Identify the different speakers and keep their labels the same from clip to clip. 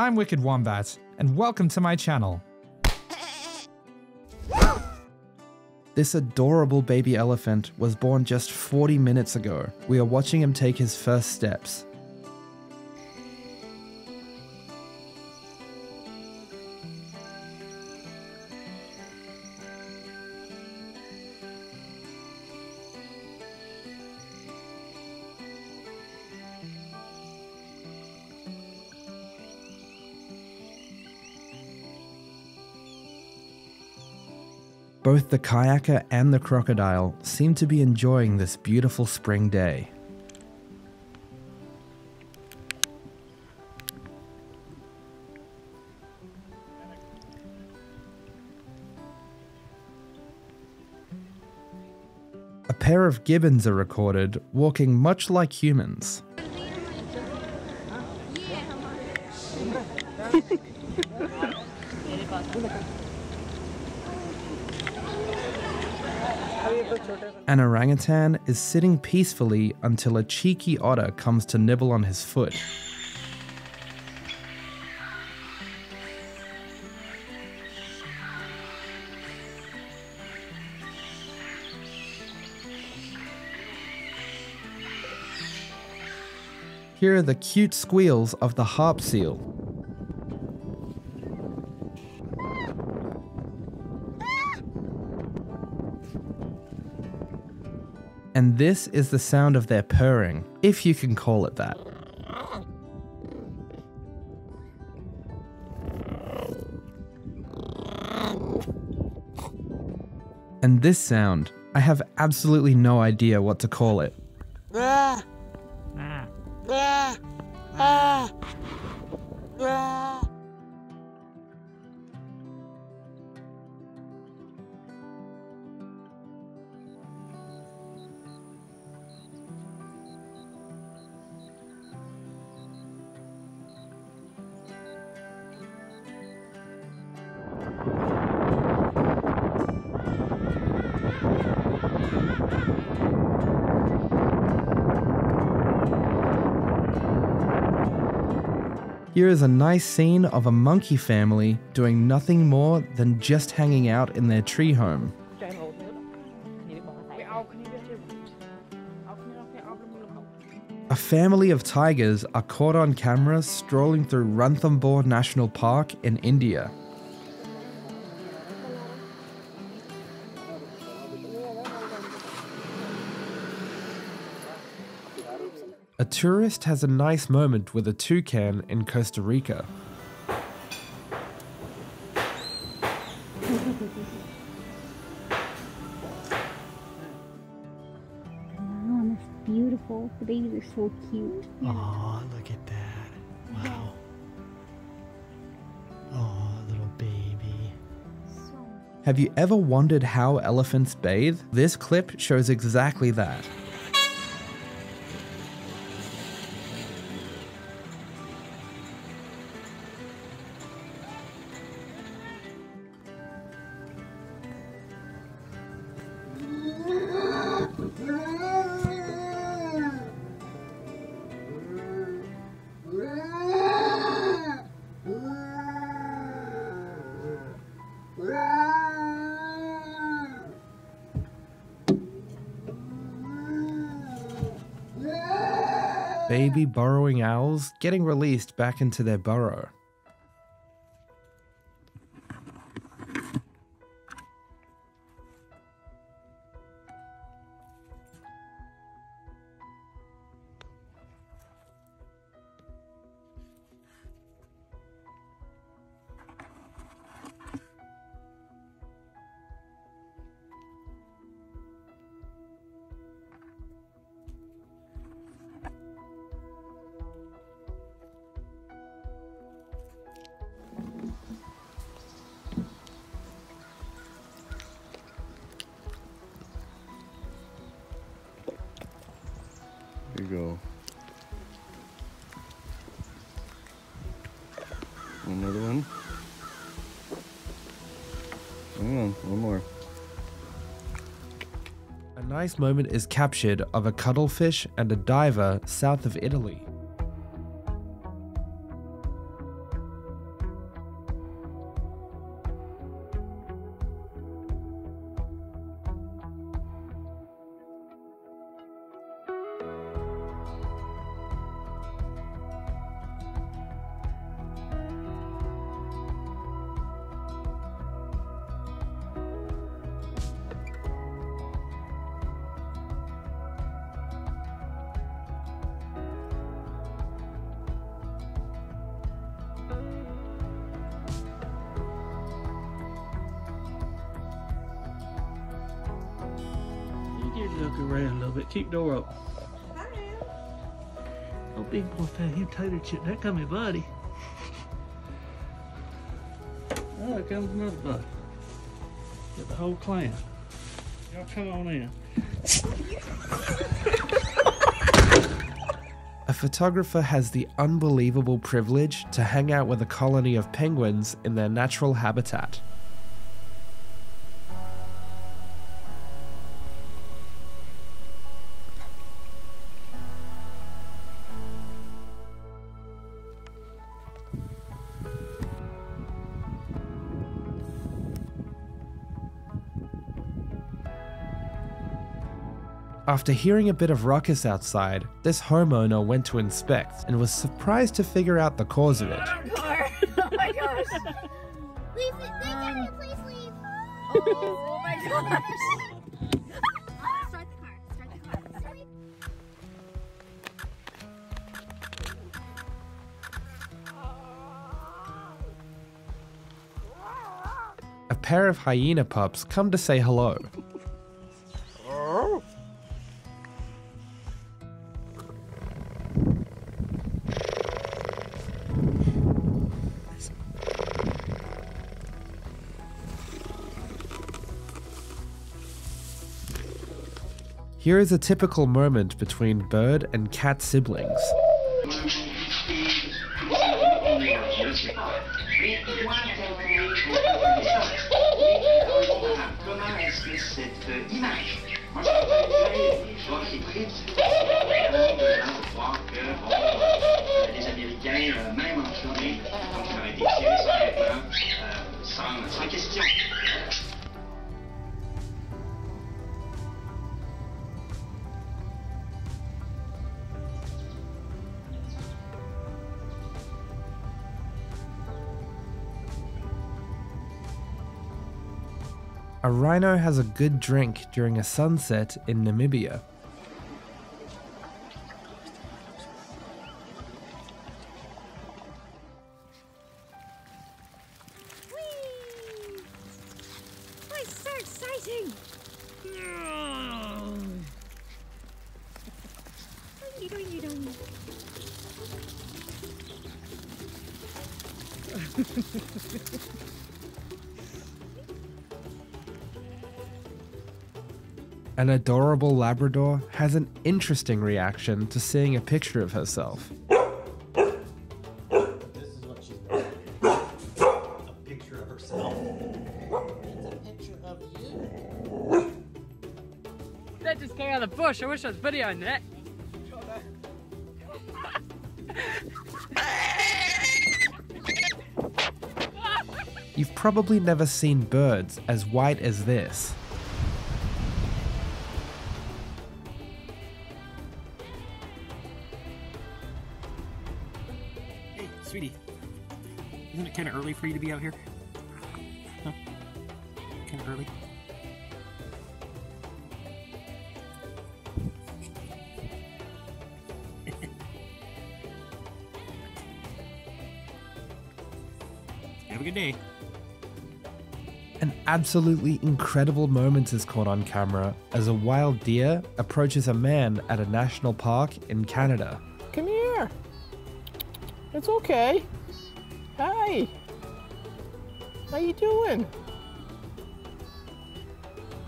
Speaker 1: I'm Wicked Wombat, and welcome to my channel.
Speaker 2: This adorable baby elephant was born just 40 minutes ago. We are watching him take his first steps. Both the kayaker and the crocodile seem to be enjoying this beautiful spring day. A pair of gibbons are recorded walking much like humans. An orangutan is sitting peacefully until a cheeky otter comes to nibble on his foot. Here are the cute squeals of the harp seal. And this is the sound of their purring, if you can call it that. And this sound, I have absolutely no idea what to call it. Ah. Ah. Ah. Here is a nice scene of a monkey family doing nothing more than just hanging out in their tree home. A family of tigers are caught on camera strolling through Ranthambore National Park in India. Tourist has a nice moment with a toucan in Costa Rica.
Speaker 3: Mom, it's beautiful. The babies are so cute.
Speaker 4: Oh, look at that. Wow. Oh, little baby.
Speaker 2: Have you ever wondered how elephants bathe? This clip shows exactly that. Baby burrowing owls getting released back into their burrow. Nice moment is captured of a cuttlefish and a diver south of Italy.
Speaker 5: Around a little bit. Keep door open. Oh, big boy found him tater chip. There come your buddy. Oh, there comes another buddy. Get the whole clan. Y'all come on in.
Speaker 2: A photographer has the unbelievable privilege to hang out with a colony of penguins in their natural habitat. After hearing a bit of ruckus outside, this homeowner went to inspect and was surprised to figure out the cause of it.
Speaker 6: oh my gosh.
Speaker 7: Please, leave. Thank. Um, please leave.
Speaker 6: Oh my oh gosh.
Speaker 7: Start the car. Start the car. Start
Speaker 2: A pair of hyena pups come to say hello. Here is a typical moment between bird and cat siblings. A rhino has a good drink during a sunset in Namibia. An adorable Labrador has an interesting reaction to seeing a picture of herself.
Speaker 8: This is what she's got. A picture of herself. It's a picture of you.
Speaker 9: That just came out of the bush. I wish I was videoing that.
Speaker 2: You've probably never seen birds as white as this. Absolutely incredible moment is caught on camera as a wild deer approaches a man at a national park in Canada.
Speaker 10: Come here. It's okay. Hi. How you doing?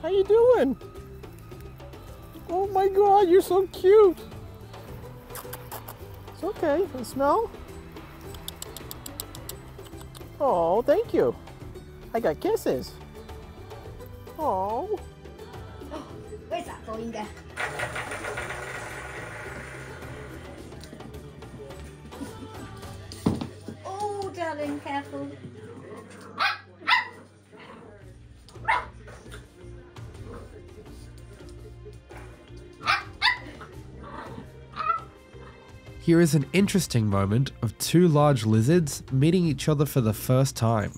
Speaker 10: How you doing? Oh my god, you're so cute. It's okay. You smell? Oh, thank you. I got kisses. Oh.
Speaker 7: Where's that going there? oh, darling, careful.
Speaker 2: Here is an interesting moment of two large lizards meeting each other for the first time.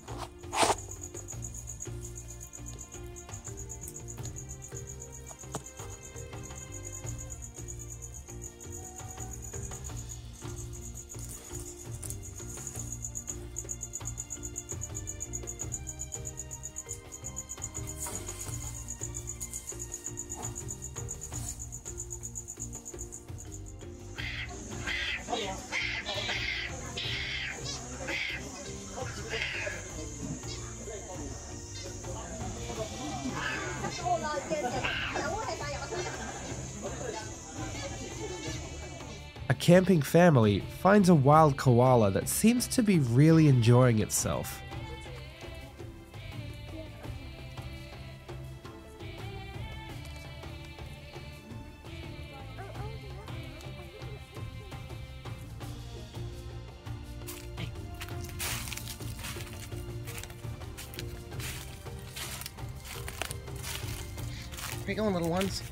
Speaker 2: Camping family finds a wild koala that seems to be really enjoying itself.
Speaker 11: Where you going, little ones?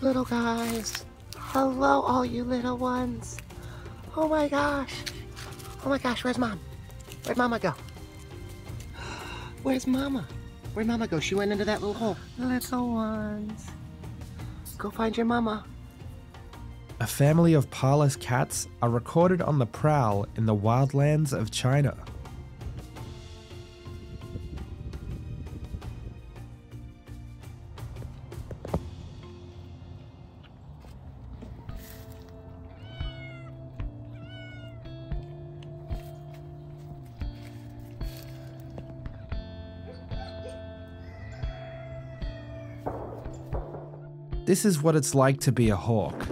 Speaker 11: Little guys. Hello, all you little ones. Oh my gosh. Oh my gosh, where's mom? Where'd mama go? Where's mama? Where'd mama go? She went into that little hole. Little ones. Go find your mama.
Speaker 2: A family of Pallas cats are recorded on the prowl in the wildlands of China. This is what it's like to be a hawk.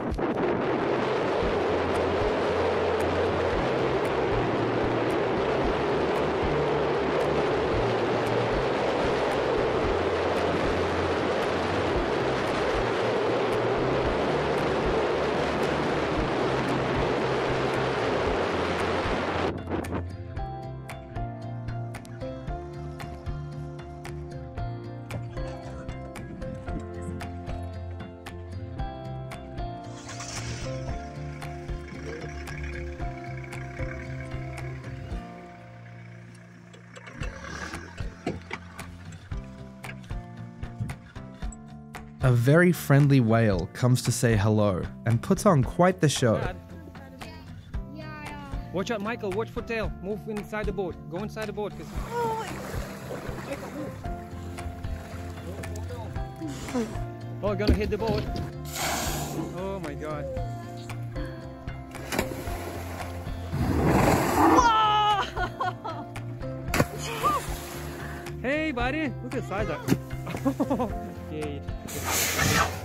Speaker 2: Very friendly whale comes to say hello and puts on quite the show.
Speaker 9: Watch out, Michael. Watch for tail. Move inside the boat. Go inside the boat. Cause... Oh, gonna hit the boat. Oh my god. Hey, buddy. Look at the size of Yay. Let's go.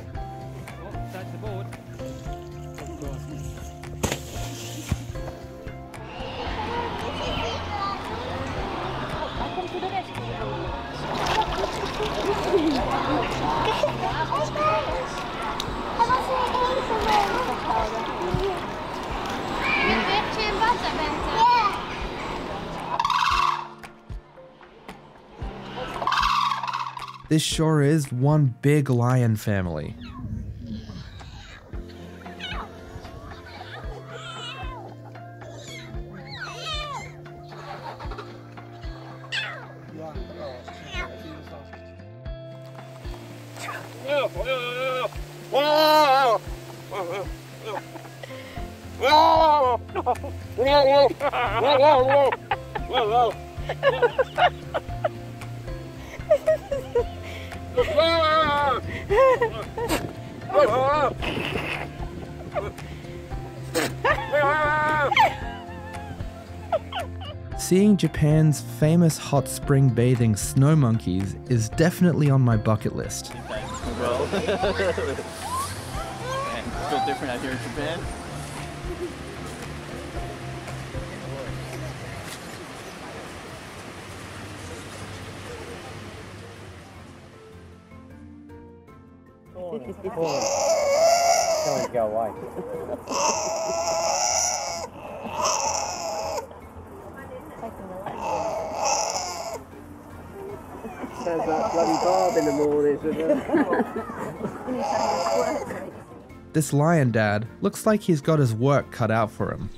Speaker 2: This sure is one big lion family. Japan's famous hot spring bathing snow monkeys is definitely on my bucket list.
Speaker 12: Well, different out here in Japan.
Speaker 11: Sounds like bloody Barb in the.
Speaker 2: This lion dad looks like he's got his work cut out for him.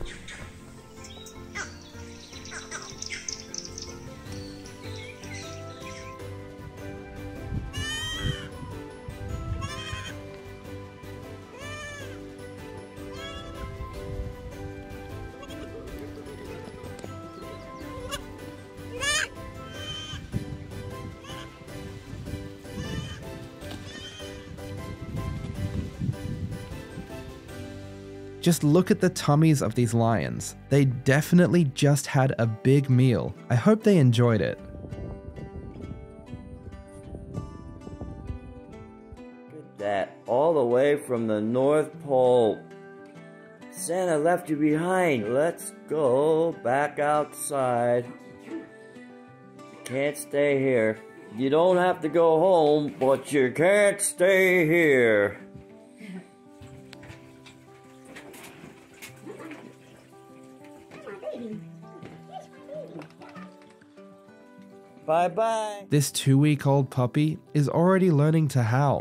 Speaker 2: Just look at the tummies of these lions. They definitely just had a big meal. I hope they enjoyed it.
Speaker 13: That all the way from the North Pole. Santa left you behind. Let's go back outside. Can't stay here. You don't have to go home, but you can't stay here. Bye bye.
Speaker 2: This two week old puppy is already learning to howl.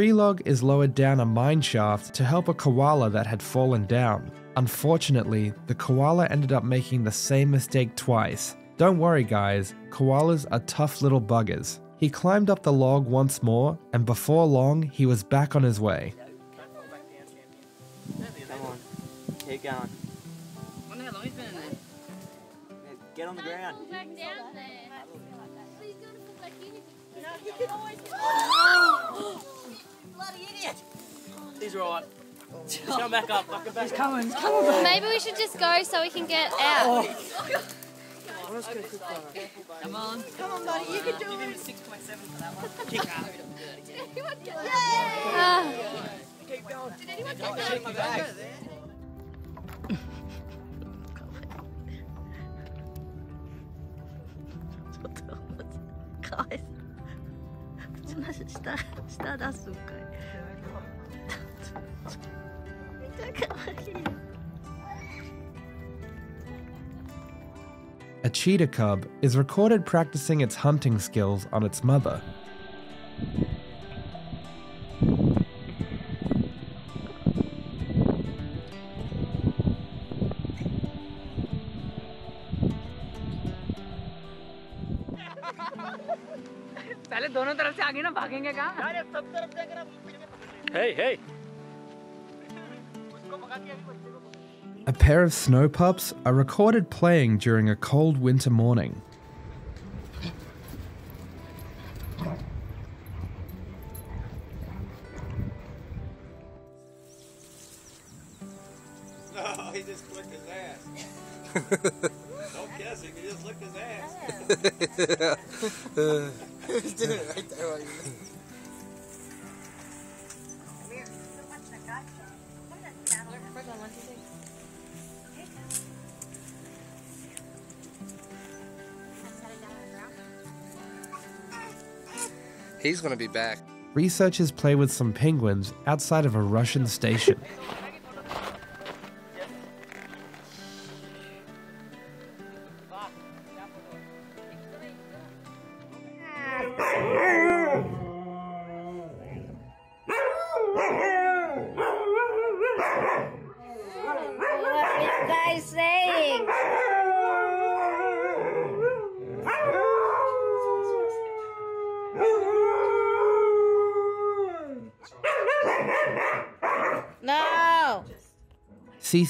Speaker 2: Tree log is lowered down a mine shaft to help a koala that had fallen down. Unfortunately, the koala ended up making the same mistake twice. Don't worry, guys, koalas are tough little buggers. He climbed up the log once more, and before long, he was back on his way.
Speaker 13: Come on. Keep going.
Speaker 14: Wonder how long he's been in there.
Speaker 13: Get on the ground.
Speaker 15: Back down there. Please don't put back. No, you can always. Oh!
Speaker 16: Bloody idiot! He's right. He's coming back up. Fucking back. He's
Speaker 14: coming. He's coming back.
Speaker 15: Maybe we should just go so we can get out.
Speaker 14: Come on.
Speaker 16: Come on, buddy. You can do it. 6.7 for that one. Kick out.
Speaker 15: Ah.
Speaker 16: Keep going.
Speaker 15: Did anyone
Speaker 16: Don't
Speaker 15: get
Speaker 16: shake my bag.
Speaker 17: Guys, そんな下下出すんかい。
Speaker 2: a cheetah cub is recorded practicing its hunting skills on its mother.
Speaker 14: पहले दोनों तरफ से आगे ना भागेंगे कहाँ?
Speaker 16: Hey, hey!
Speaker 2: A pair of snow pups are recorded playing during a cold winter morning.
Speaker 4: No, he just flicked his ass. Don't guess him, he just licked his ass.
Speaker 11: He's doing it right there. He's gonna be back.
Speaker 2: Researchers play with some penguins outside of a Russian station.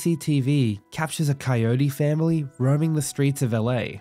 Speaker 2: CCTV captures a coyote family roaming the streets of LA.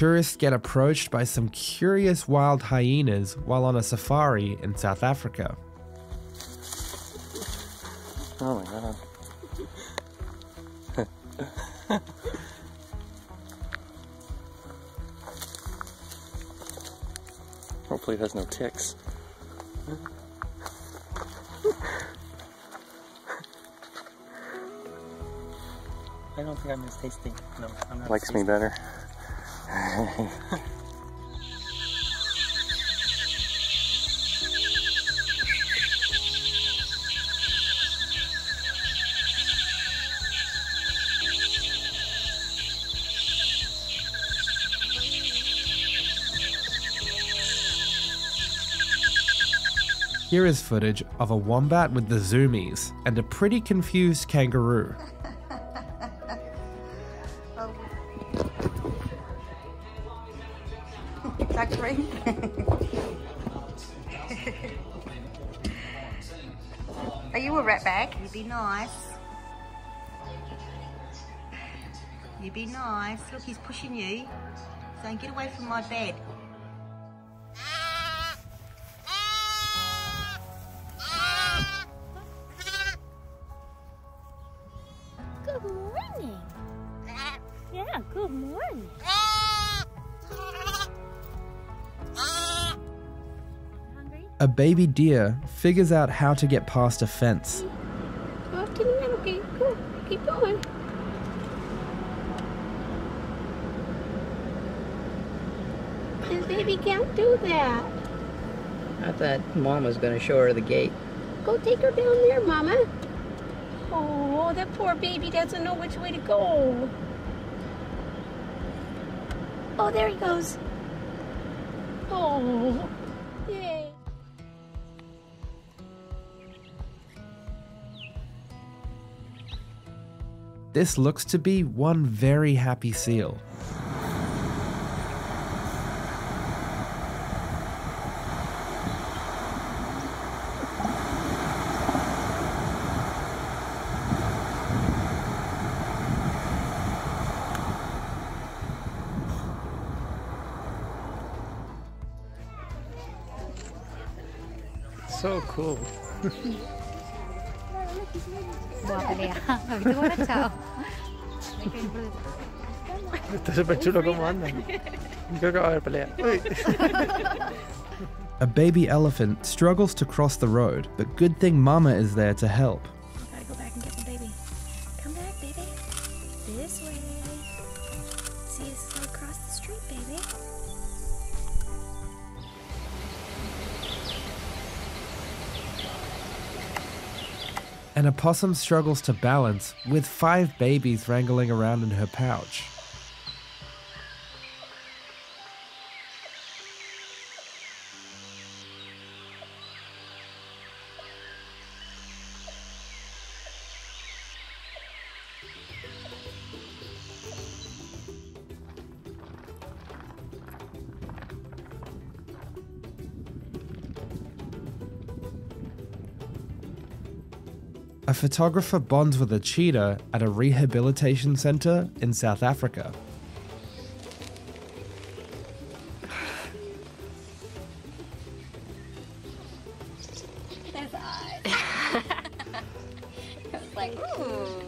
Speaker 2: Tourists get approached by some curious wild hyenas while on a safari in South Africa.
Speaker 18: Oh my god. Hopefully it has no ticks.
Speaker 16: I don't think I'm as tasty. No, I'm not.
Speaker 18: Likes me better.
Speaker 2: Here is footage of a wombat with the zoomies and a pretty confused kangaroo.
Speaker 19: Be nice. You be nice. Look, he's pushing you. Saying, get away from my bed.
Speaker 15: Good morning. Yeah, good morning.
Speaker 2: A baby deer figures out how to get past a fence.
Speaker 15: Go to the middle gate. Go. Keep going. This baby can't do that.
Speaker 20: I thought Mom was going to show her the gate.
Speaker 15: Go take her down there, Mama. Oh, that poor baby doesn't know which way to go. Oh, there he goes. Oh, yay.
Speaker 2: This looks to be one very happy seal.
Speaker 21: Súper chulo cómo andan. Creo que va a haber pelea. Uy.
Speaker 2: A baby elephant struggles to cross the road, but good thing Mama is there to help.
Speaker 22: Gotta go back and get the baby. Come back, baby. This way. See, this is how you cross the street, baby.
Speaker 2: And a struggles to balance with five babies wrangling around in her pouch. Photographer bonds with a cheetah at a rehabilitation center in South Africa.
Speaker 22: His eyes. Like, ooh.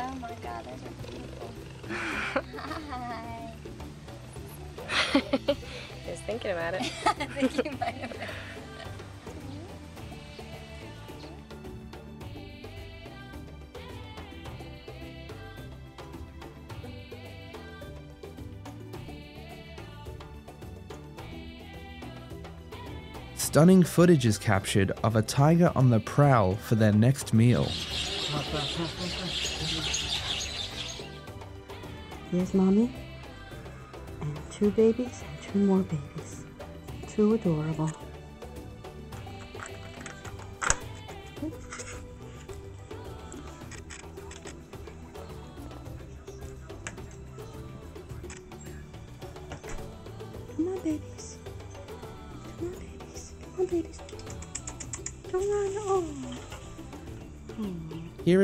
Speaker 22: Oh my god, those are beautiful. Hi.
Speaker 17: Just thinking about it.
Speaker 22: Thinking about it.
Speaker 2: Stunning footage is captured of a tiger on the prowl for their next meal.
Speaker 3: Here's mommy. And two babies and two more babies. Too adorable.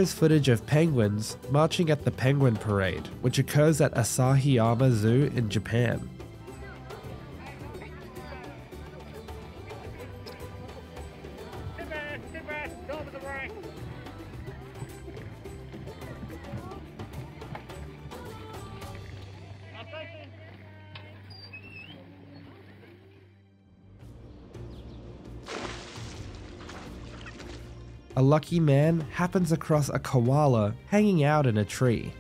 Speaker 2: Is footage of penguins marching at the Penguin Parade, which occurs at Asahiyama Zoo in Japan. Lucky man happens across a koala hanging out in a tree.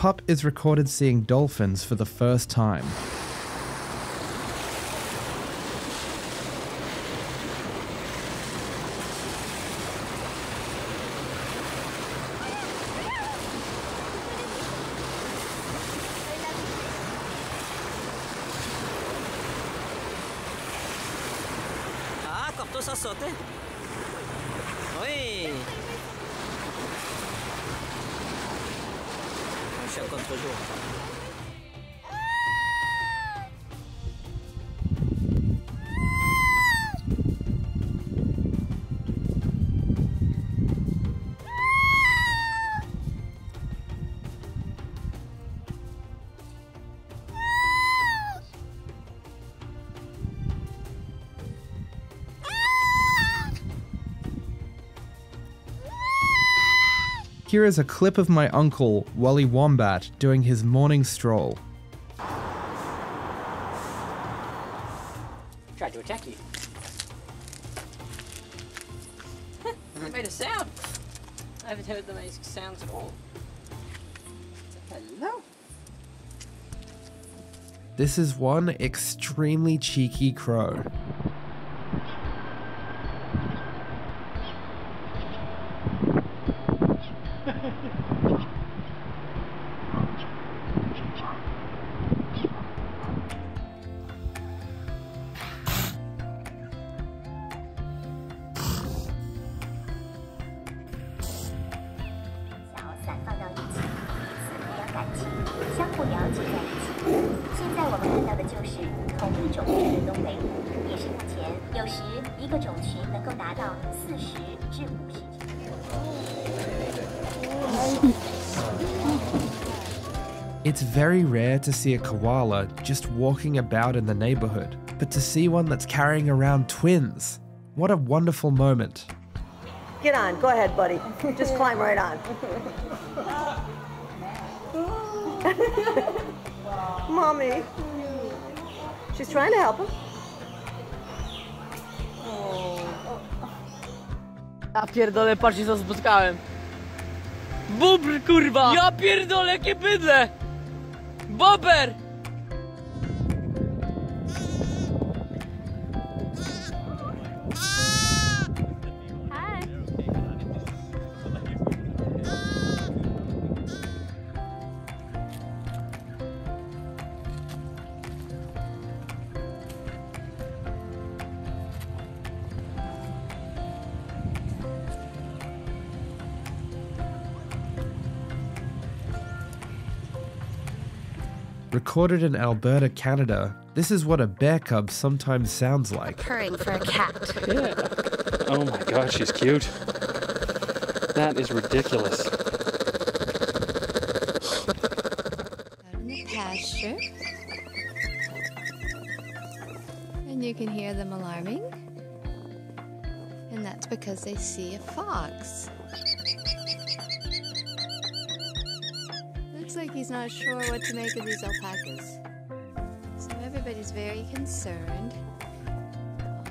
Speaker 2: Pup is recorded seeing dolphins for the first time. Here is a clip of my uncle, Wally Wombat, doing his morning stroll.
Speaker 14: Tried to attack you. it made a sound. I haven't heard the make sounds at all. Hello.
Speaker 2: This is one extremely cheeky crow. It's very rare to see a koala just walking about in the neighborhood, but to see one that's carrying around twins, what a wonderful moment.
Speaker 19: Get on. Go ahead, buddy. Just climb right on. Mommy. She's trying to help him.
Speaker 14: Ja pierdolę, patrzcie co spotkałem. Bubr kurwa! Ja pierdolę, jakie bydle! Bobber!
Speaker 2: Recorded in Alberta, Canada, this is what a bear cub sometimes sounds like.
Speaker 23: Purring for a cat.
Speaker 18: Oh my god, she's cute. That is ridiculous.
Speaker 23: in the pasture. And you can hear them alarming. And that's because they see a fox. Not sure what to make of these alpacas. So everybody's very concerned.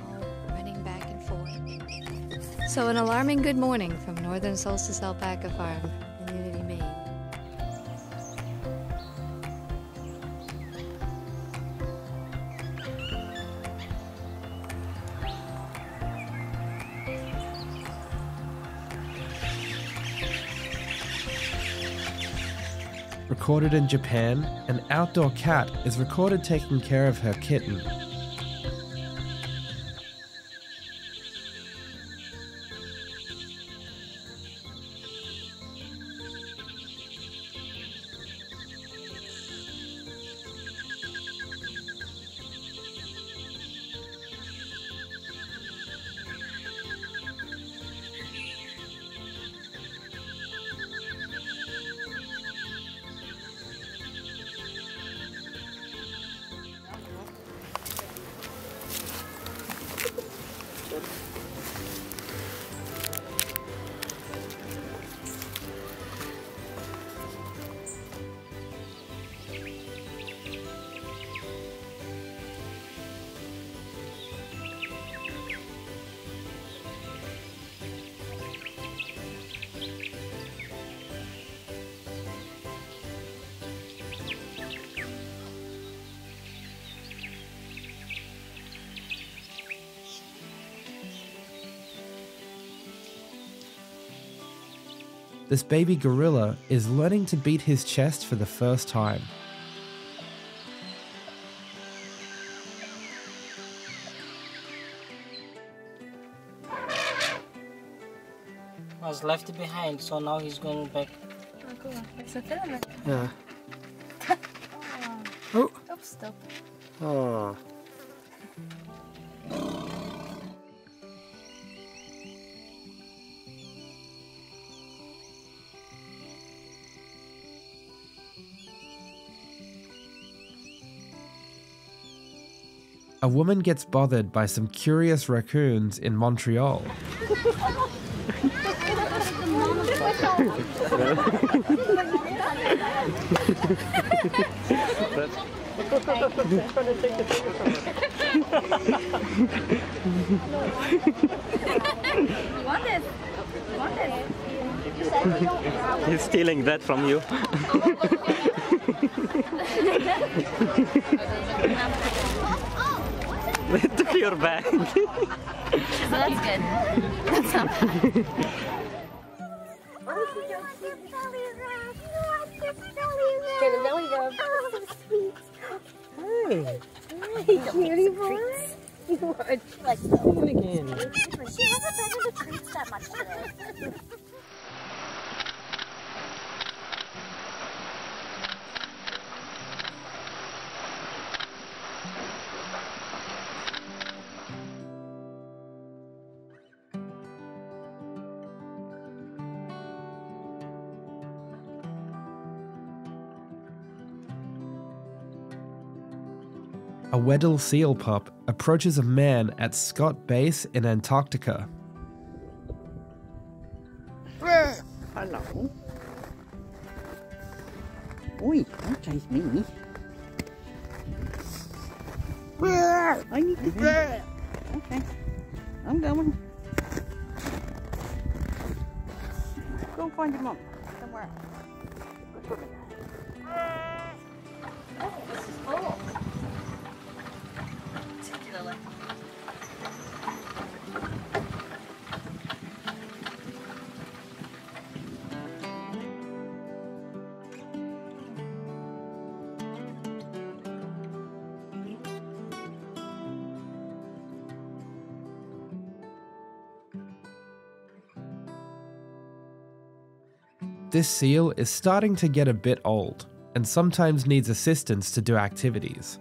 Speaker 23: All running back and forth. So an alarming good morning from Northern Solstice Alpaca Farm
Speaker 2: Recorded in Japan, an outdoor cat is recorded taking care of her kitten. This baby gorilla is learning to beat his chest for the first time.
Speaker 24: was left behind, so now he's going back.
Speaker 16: Oh, yeah.
Speaker 24: Oh.
Speaker 23: Stop, stop.
Speaker 16: Oh.
Speaker 2: A woman gets bothered by some curious raccoons in Montreal.
Speaker 23: Want it? Want it?
Speaker 16: He's stealing that from you. they took your bag.
Speaker 23: So that's good. That's not bad.
Speaker 15: Get a belly rub. Oh, so sweet.
Speaker 16: Hey.
Speaker 15: Hi, cutie boy. You are just so
Speaker 16: again.
Speaker 15: She hasn't been to the treats that much today.
Speaker 2: A Weddell seal pup approaches a man at Scott Base in Antarctica.
Speaker 10: Hello. Oi, don't chase me. I need to go. Okay. I'm going. Go find your mom. Somewhere.
Speaker 23: This
Speaker 2: seal is starting to get a bit old and sometimes needs assistance to do activities.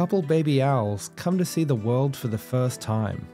Speaker 2: Couple baby owls come to see the world for the first time.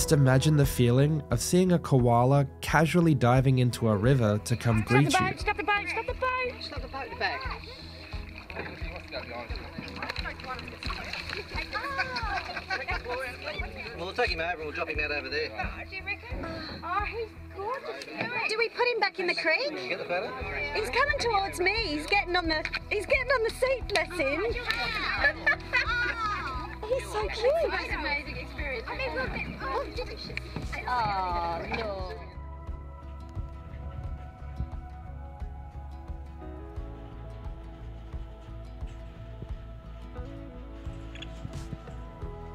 Speaker 2: Just imagine the feeling of seeing a koala casually diving into a river to come greet you.
Speaker 15: Stop the bike! Stop the bike! Stop the bike! back.
Speaker 16: Well,
Speaker 4: take him over and we'll drop him out over there.
Speaker 15: Oh, do you reckon? Oh, he's gorgeous. Do we put him back in the creek?
Speaker 4: Get the photo?
Speaker 15: He's coming towards me. He's getting on the. He's getting on the seat. Bless him. Oh, he's so cute.
Speaker 22: Oh.
Speaker 15: No.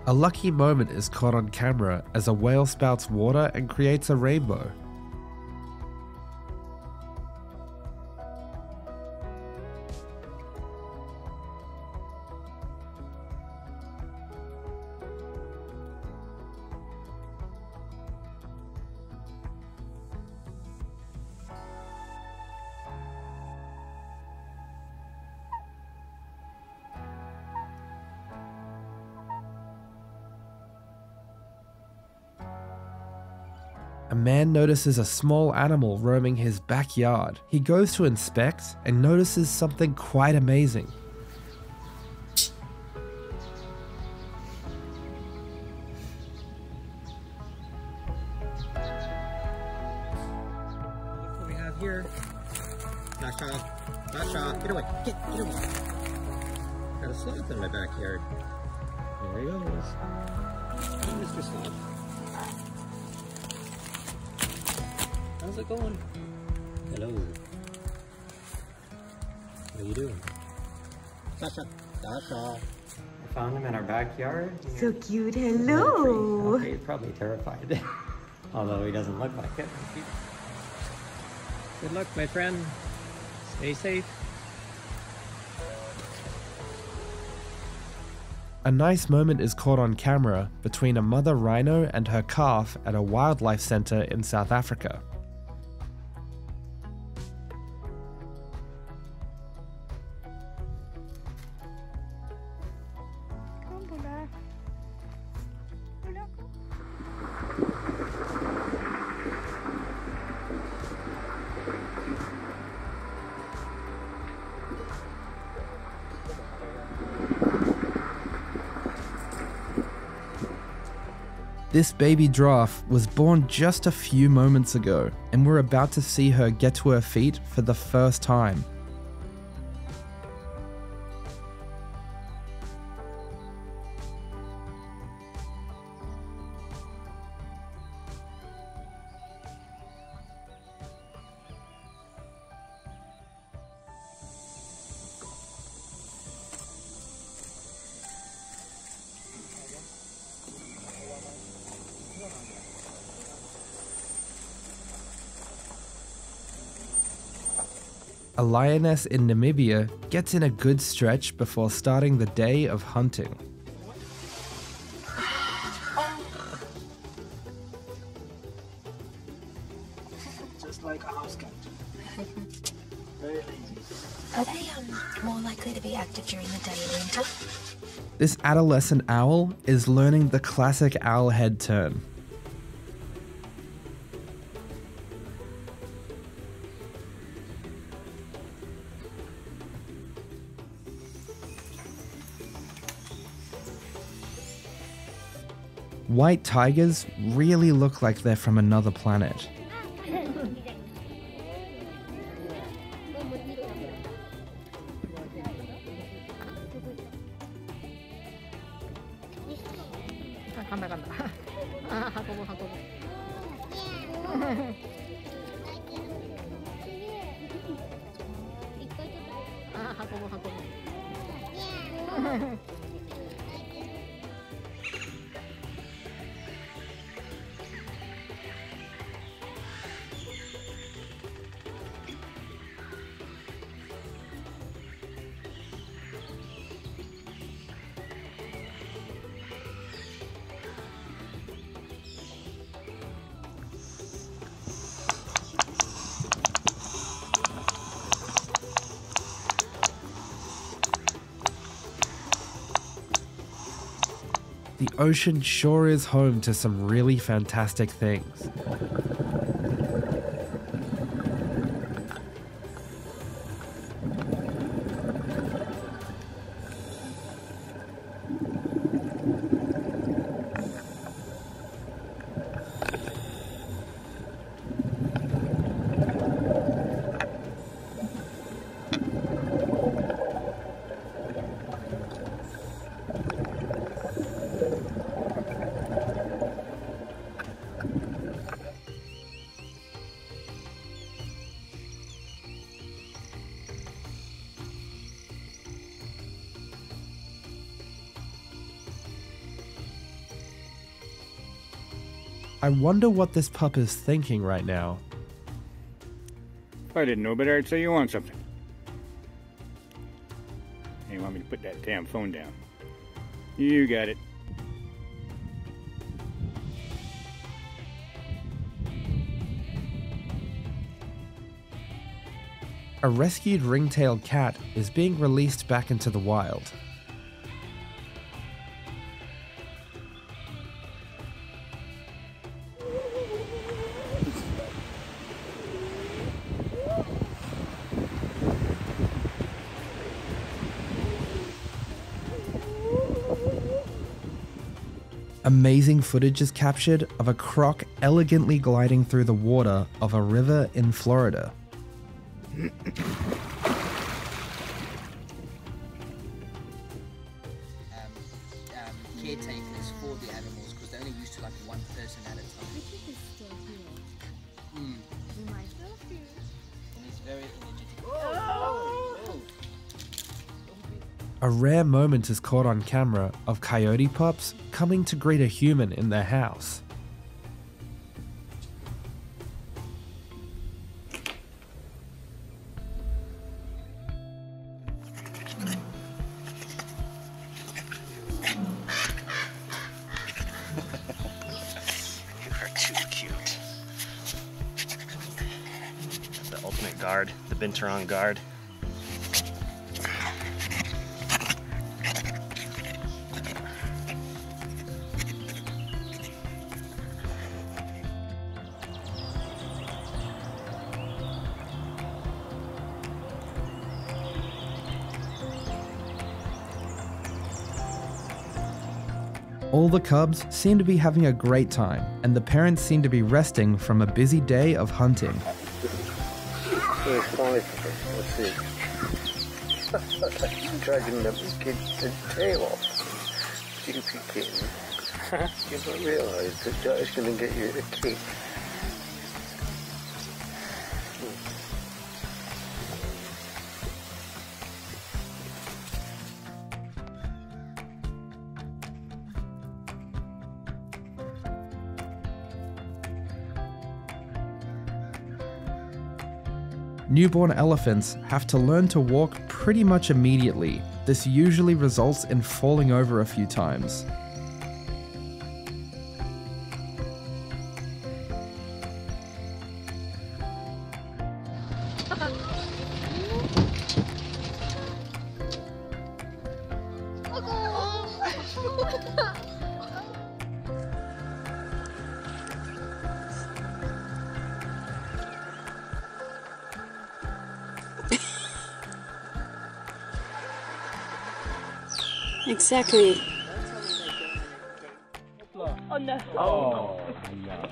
Speaker 2: A lucky moment is caught on camera as a whale spouts water and creates a rainbow. Notices a small animal roaming his backyard. He goes to inspect and notices something quite amazing.
Speaker 16: Look what we have here. Dasha, Dasha, get away, get, get away. Got a sloth in my backyard. There he goes. Mr. Sloth. How's it going? Hello. What are you doing? Dasha, Dasha.
Speaker 25: I found him in our backyard.
Speaker 26: So cute. Hello.
Speaker 25: Okay, he's probably terrified. Although he doesn't look like it. Good luck, my friend. Stay safe.
Speaker 2: A nice moment is caught on camera between a mother rhino and her calf at a wildlife center in South Africa. This baby giraffe was born just a few moments ago, and we're about to see her get to her feet for the first time. Lioness in Namibia gets in a good stretch before starting the day of hunting.
Speaker 24: Just like a house cat. Very lazy.
Speaker 22: Are they um, more likely to be active during the day in winter?
Speaker 2: This adolescent owl is learning the classic owl head turn. White tigers really look like they're from another planet. Ocean sure is home to some really fantastic things. I wonder what this pup is thinking right now.
Speaker 27: If I didn't know better, I'd say you want something. Hey, you want me to put that damn phone down? You got it.
Speaker 2: A rescued ring-tailed cat is being released back into the wild. Amazing footage is captured of a croc elegantly gliding through the water of a river in Florida. Moment is caught on camera of coyote pups coming to greet a human in their house.
Speaker 28: You are too cute. The ultimate guard, the Binturong guard.
Speaker 2: The cubs seem to be having a great time, and the parents seem to be resting from a busy day of hunting.
Speaker 29: Let's see. Dragging the kid the tail off. Stupid kitten. you don't realise that that is going to get you a kick.
Speaker 2: Newborn elephants have to learn to walk pretty much immediately. This usually results in falling over a few times.
Speaker 26: Exactly.
Speaker 14: Oh no.
Speaker 27: Oh, oh no.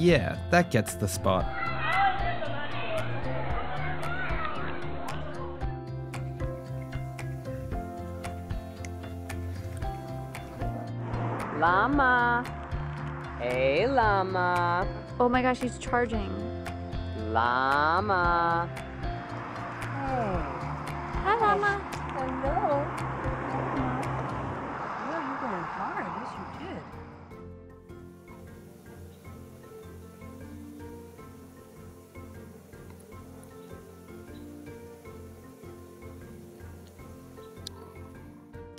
Speaker 2: Yeah, that gets the spot.
Speaker 14: Llama. Hey, llama.
Speaker 30: Oh my gosh, he's charging.
Speaker 14: Llama. Hey.
Speaker 30: Hi, Mama.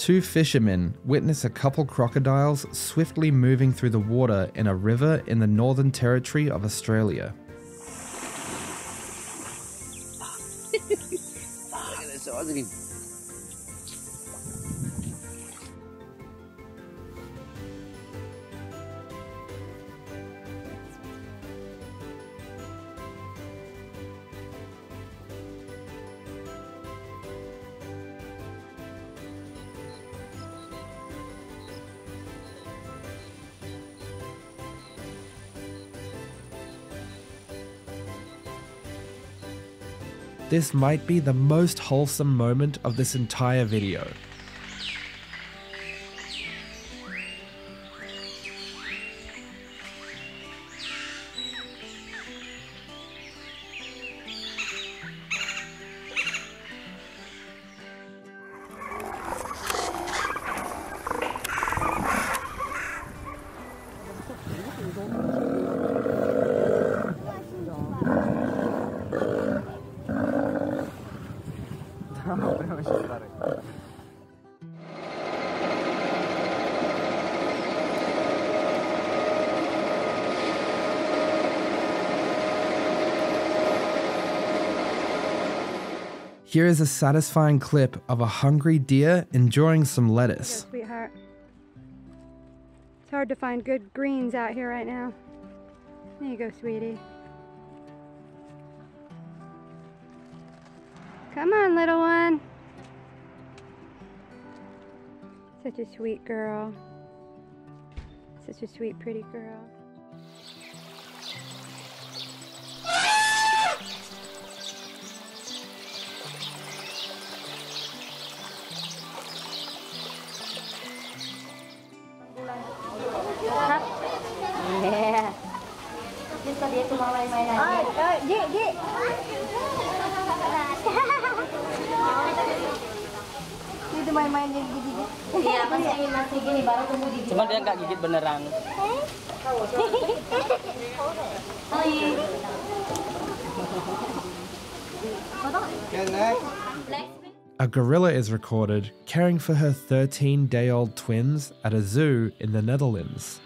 Speaker 2: Two fishermen witness a couple crocodiles swiftly moving through the water in a river in the Northern Territory of Australia. This might be the most wholesome moment of this entire video. Here is a satisfying clip of a hungry deer enjoying some lettuce.
Speaker 31: sweetheart. It's hard to find good greens out here right now. There you go, sweetie. Come on, little Such a sweet girl. Such a sweet, pretty girl.
Speaker 7: Yeah. Gusto dia tu mama main lagi.
Speaker 31: Ay, ay, Gi, Gi. Dito dia gigi.
Speaker 7: Iya, masih masih gini baru tumbuh di
Speaker 14: Cuman dia nggak gigit beneran.
Speaker 7: Oh, Hai.
Speaker 2: A gorilla is recorded caring for her 13 day old twins at a zoo in the Netherlands.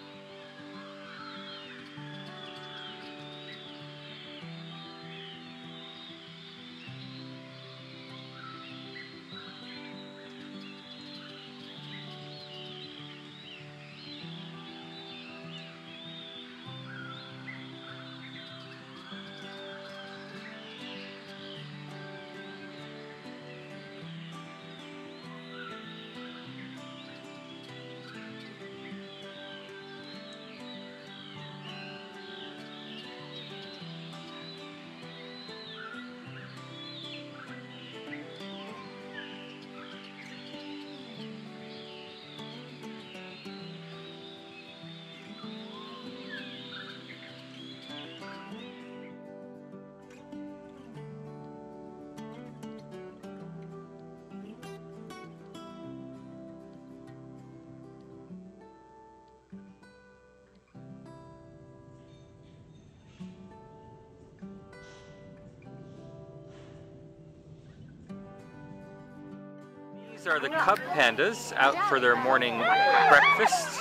Speaker 18: These are the cub pandas out for their morning breakfast.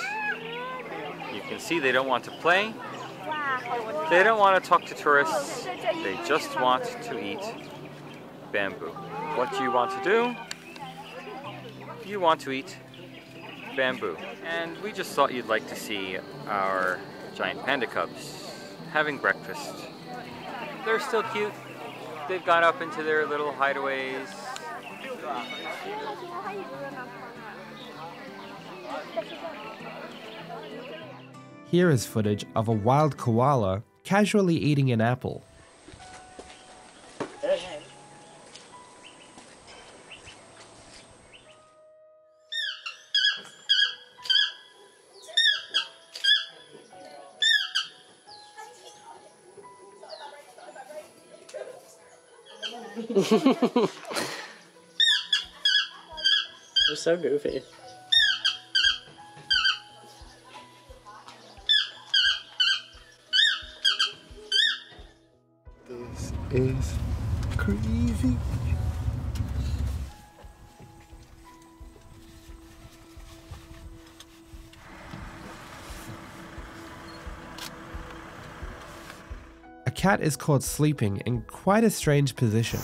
Speaker 18: You can see they don't want to play. They don't want to talk to tourists. They just want to eat bamboo. What do you want to do? You want to eat bamboo. And we just thought you'd like to see our giant panda cubs having breakfast. They're still cute. They've gone up into their little hideaways.
Speaker 2: Here is footage of a wild koala casually eating an apple.
Speaker 14: They're so goofy.
Speaker 29: Is crazy.
Speaker 2: A cat is caught sleeping in quite a strange position.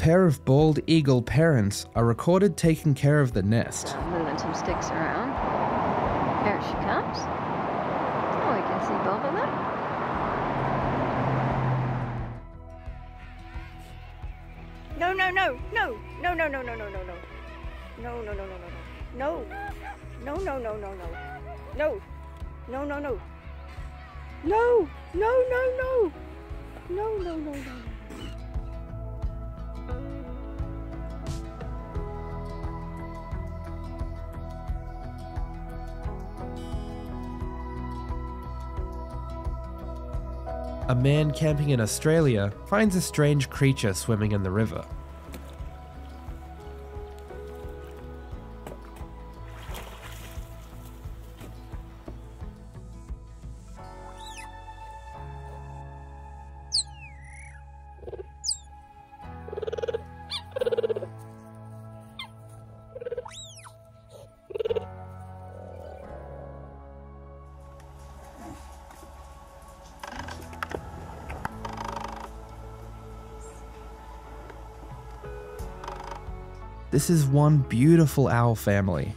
Speaker 2: Pair of bald eagle parents are recorded taking care of the nest.
Speaker 23: Moving some sticks around. There she comes. Oh, we can see both of them.
Speaker 2: Man camping in Australia finds a strange creature swimming in the river. This is one beautiful owl family.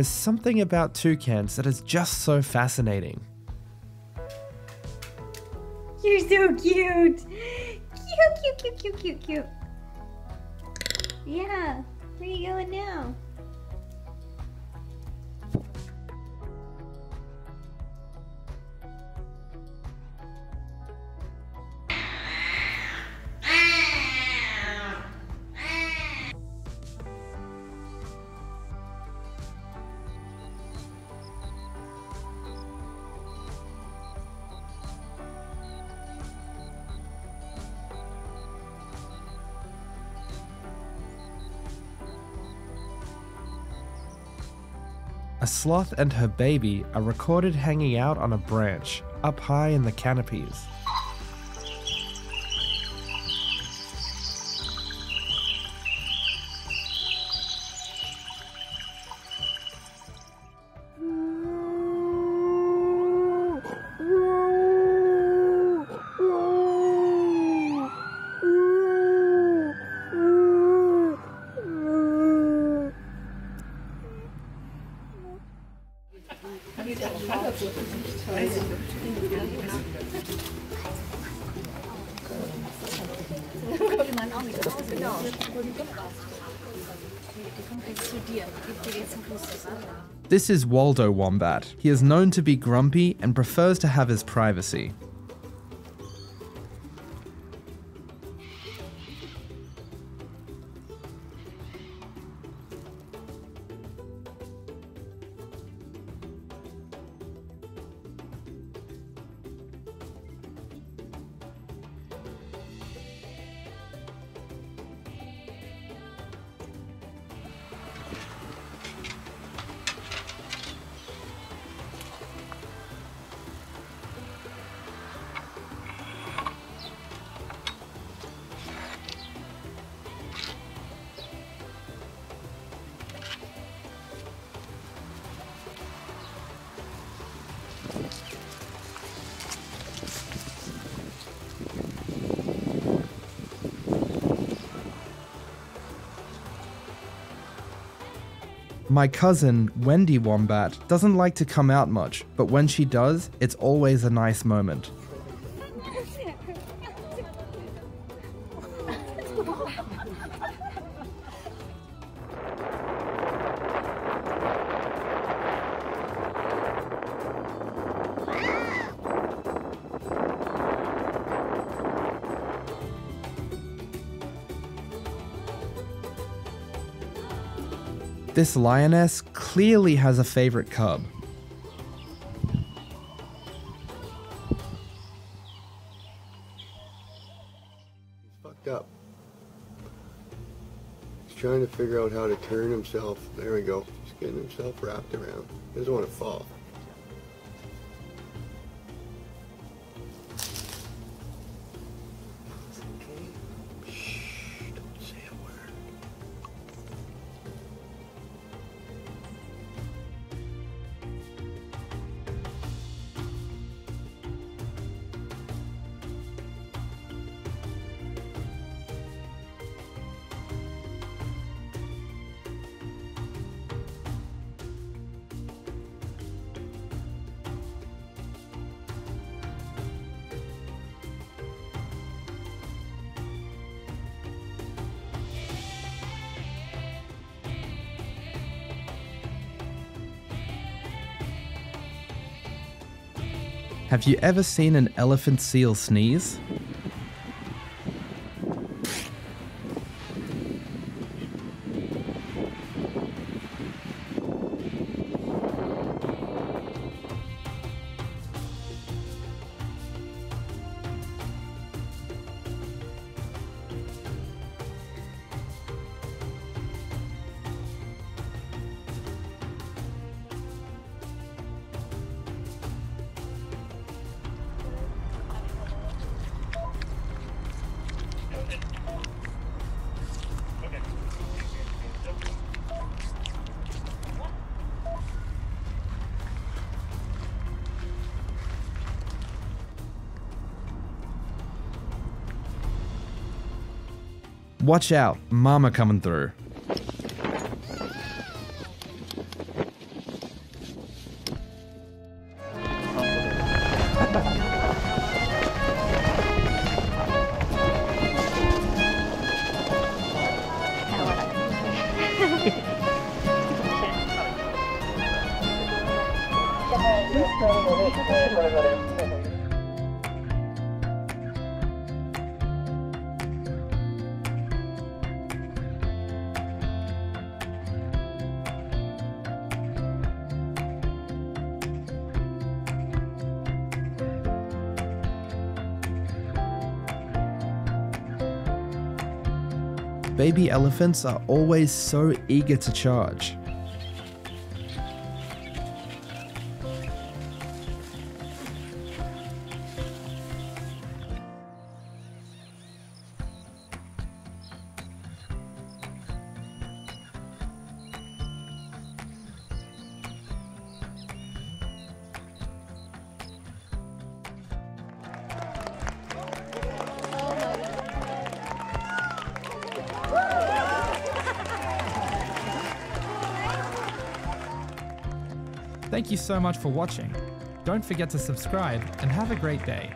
Speaker 2: Is something about toucans that is just so fascinating.
Speaker 32: You're so cute. Cute, cute, cute, cute, cute, cute.
Speaker 2: A sloth and her baby are recorded hanging out on a branch, up high in the canopies. Is Waldo Wombat. He is known to be grumpy and prefers to have his privacy. My cousin, Wendy Wombat, doesn't like to come out much, but when she does, it's always a nice moment. This lioness clearly has a favorite cub. up.
Speaker 29: He's trying to figure out how to turn himself. There we go. He's getting himself wrapped around. He doesn't want to fall.
Speaker 2: Have you ever seen an elephant seal sneeze? Watch out, mama coming through. Are always so eager to charge. Thank you so much for watching. Don't forget to subscribe and have a great day.